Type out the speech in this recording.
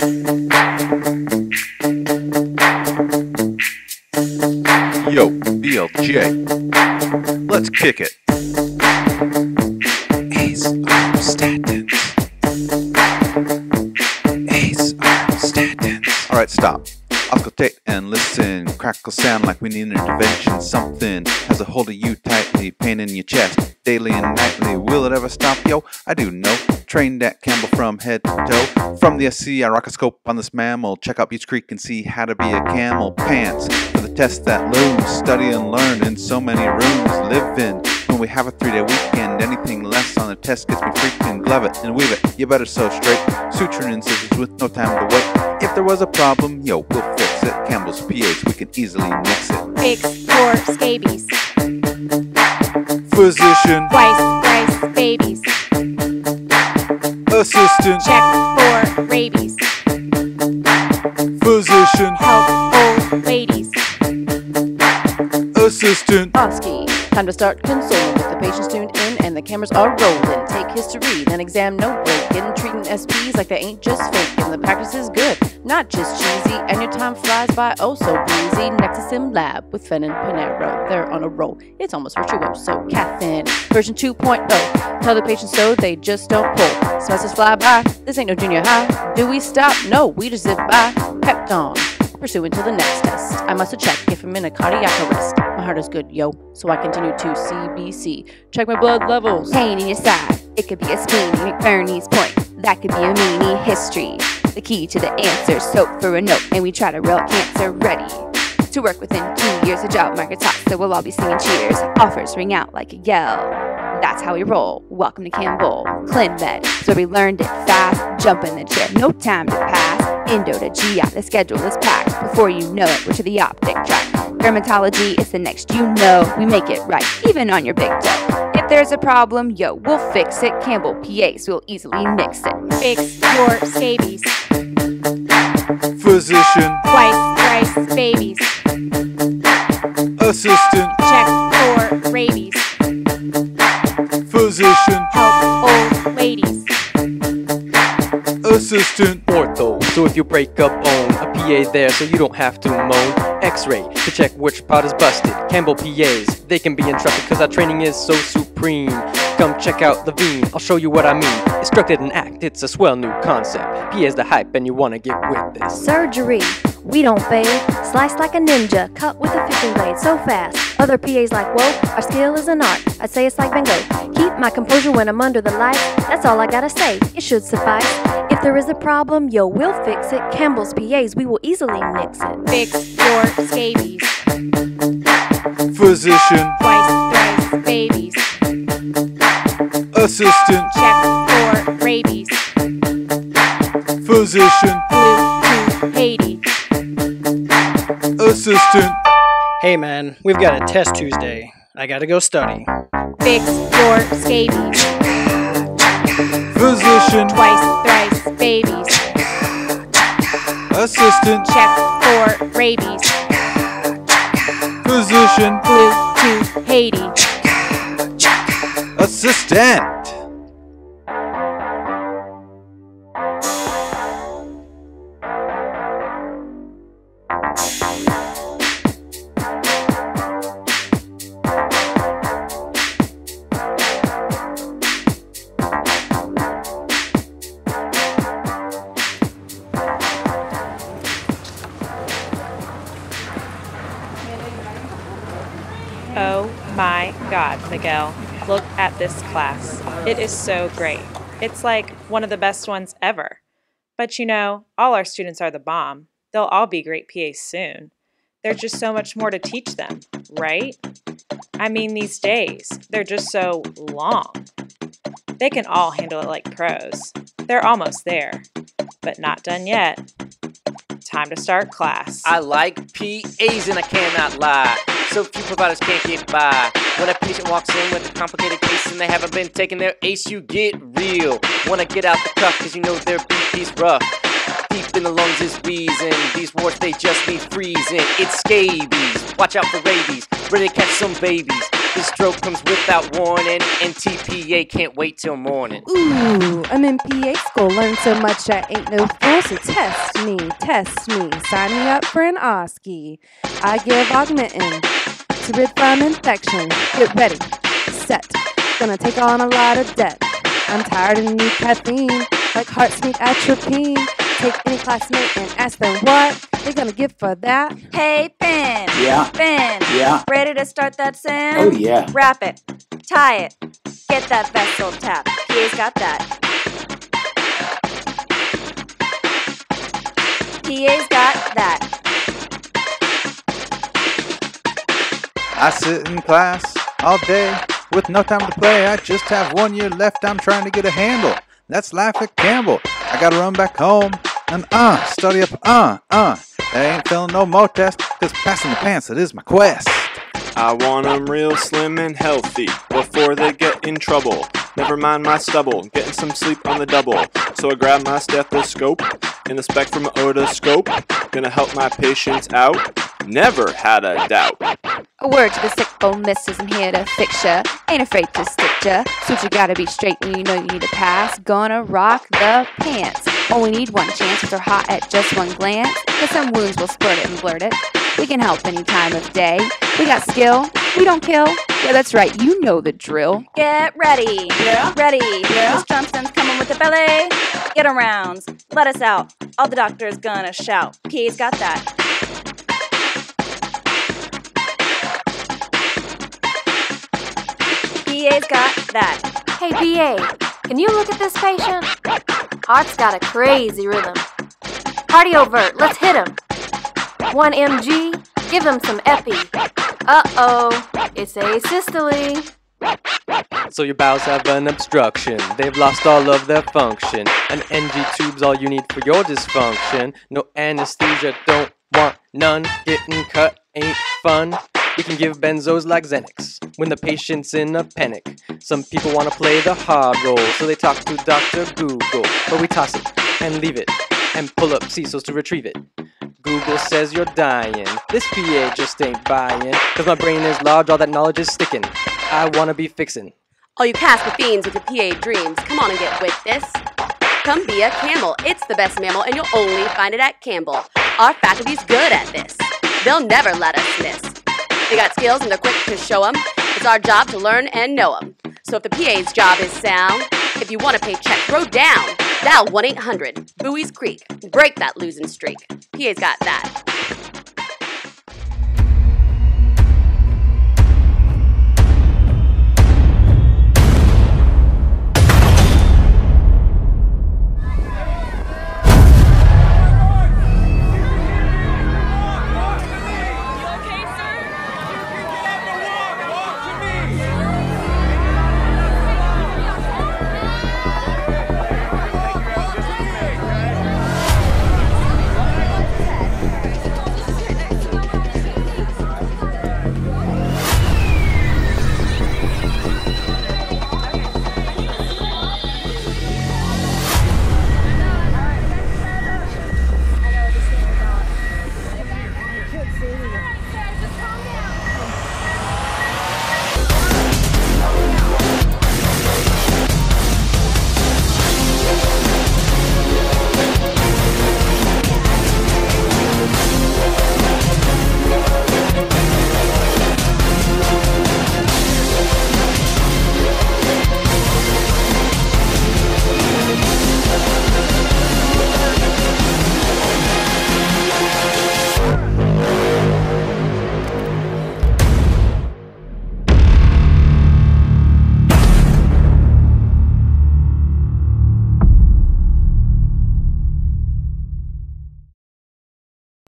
Yo, BLJ. Let's kick it. Ace statins. Ace statins. Alright, stop. Auscultate and listen. Crackle sound like we need an intervention. Something has a hold of you tightly, pain in your chest, daily and nightly. Will it ever stop? Yo, I do know. Trained at Campbell from head to toe. From the SC, I rock a scope on this mammal. Check out Buies Creek and see how to be a camel. Pants for the test that looms. Study and learn in so many rooms. Live in when we have a three day weekend. Anything less on the test gets me freaking glove it and weave it. You better sew straight. Suture and scissors with no time to wait. If there was a problem, yo, we'll fix it. Campbell's pH, we can easily mix it. Fix for scabies. Physician, Twice, thrice, babies. assistant, Check for rabies. physician, Help old ladies. assistant. OSCE. Time to start consoling with the patients tuned in and the cameras are rolling. Take history, then exam no break. Getting treating SPs like they ain't just fake. And the practice is good, not just cheesy. And your time flies by oh so breezy. Next to Sim Lab with Fen and Panero. They're on a roll. It's almost virtuoso. Cathin, version 2.0. Tell the patients so they just don't pull. Semesters fly by. This ain't no junior high. Do we stop? No, we just zip by. Kept Pursuing till the next test. I must checked if I'm in a cardiac arrest. My heart is good, yo, so I continue to CBC. Check my blood levels. pain in your side. It could be a spleen, McBurney's point. That could be a meanie history. The key to the answer, soap for a note, and we try to real cancer ready. To work within two years, the job market's hot, so we'll all be singing cheers. Offers ring out like a yell. That's how we roll. Welcome to Campbell, ClinMed, so we learned it fast. Jump in the chair, no time to. Endo to GI, the schedule is packed. Before you know it, we're to the optic track. Dermatology is the next you know. We make it right, even on your big toe. If there's a problem, yo, we'll fix it. Campbell PAs will easily mix it. Fix your scabies. Physician, White thrice, babies. assistant, Check assistant, ortho. So if you break a bone, a PA there so you don't have to moan. X-ray to check which part is busted. Campbell PAs, they can be intrepid cause our training is so supreme. Come check out the Veen, I'll show you what I mean. Instructed and act, it's a swell new concept. PA's the hype and you wanna get with this. Surgery. We don't fade. Slice like a ninja. Cut with a fishing blade so fast. Other PAs like, whoa, our skill is an art. I say it's like bingo. Keep my composure when I'm under the lights. That's all I gotta say. It should suffice. If there is a problem, yo, we'll fix it. Campbell's PAs, we will easily nix it. Fix for scabies. physician, Twice, thrice, babies. assistant, Check for rabies. physician, Flu to Haiti. assistant, Hey man, we've got a test Tuesday. I gotta go study. Fix for scabies. physician, Twice, thrice, babies. assistant, Check for rabies. physician, Flu to Haiti. assistant. God, Miguel. Look at this class. It is so great. It's like one of the best ones ever. But you know, all our students are the bomb. They'll all be great PAs soon. There's just so much more to teach them, right? I mean, these days, they're just so long. They can all handle it like pros. They're almost there, but not done yet. Time to start class. I like PAs and I cannot lie. So few providers can't get by. When a patient walks in with a complicated case and they haven't been taking their ACE, you get real. Wanna get out the cuff cause you know their BP's rough. Deep in the lungs is wheezing. These wards they just need freezing. It's scabies. Watch out for rabies. Ready to catch some babies. The stroke comes without warning, and TPA can't wait till morning. Ooh, I'm in PA school. Learn so much I ain't no fool. So test me, test me. Sign me up for an OSCE. I give augmentin to rid from infection. Get ready, set. Gonna take on a lot of debt. I'm tired and need caffeine, like heart sneak atropine. Take any classmate and ask them what they gonna get for that. Hey, Ben. Yeah. Ben. Yeah. Ready to start that sim? Oh, yeah. Wrap it. Tie it. Get that vessel tap. PA's got that. PA's got that. I sit in class all day with no time to play. I just have one year left. I'm trying to get a handle. That's life at Campbell. I gotta run back home and uh study up uh uh. I ain't feeling no more test, cause passing the pants it is my quest. I want 'em real slim and healthy before they get in trouble. Never mind my stubble, getting some sleep on the double. So I grab my stethoscope and the spectrum otoscope. Gonna help my patients out. Never had a doubt. A word to the sick bone missus, I'm here to fix ya. Ain't afraid to stitch ya. Suit you gotta be straight when you know you need a pass. Gonna rock the pants. Only need one chance if they're hot at just one glance. Cause some wounds will spurt it and blurt it. We can help any time of day. We got skill, we don't kill. Yeah, that's right, you know the drill. Get ready. Yeah. Ready. Yeah. Miss Johnston's coming with the belly. Get around. Let us out. All the doctors gonna shout. PA's got that. PA's got that. Hey, PA, can you look at this patient? Heart's got a crazy rhythm. Cardiovert, let's hit him. 1 mg, give him some epi. Uh oh, it's asystole. So your bowels have an obstruction. They've lost all of their function. An NG tube's all you need for your dysfunction. No anesthesia, don't want none. Getting cut ain't fun. We can give benzos like Xanax when the patient's in a panic. Some people want to play the hard role, so they talk to Dr. Google. But we toss it and leave it and pull up CISOs to retrieve it. Google says you're dying. This PA just ain't buying. Cause my brain is large, all that knowledge is sticking. I wanna be fixin'. All you Casper fiends with your PA dreams, come on and get with this. Come be a camel. It's the best mammal, and you'll only find it at Campbell. Our faculty's good at this. They'll never let us miss. They got skills and they're quick to show 'em. It's our job to learn and know 'em. So if the PA's job is sound, if you want a paycheck, throw down. Dial 1 800 Buies Creek. Break that losing streak. PA's got that.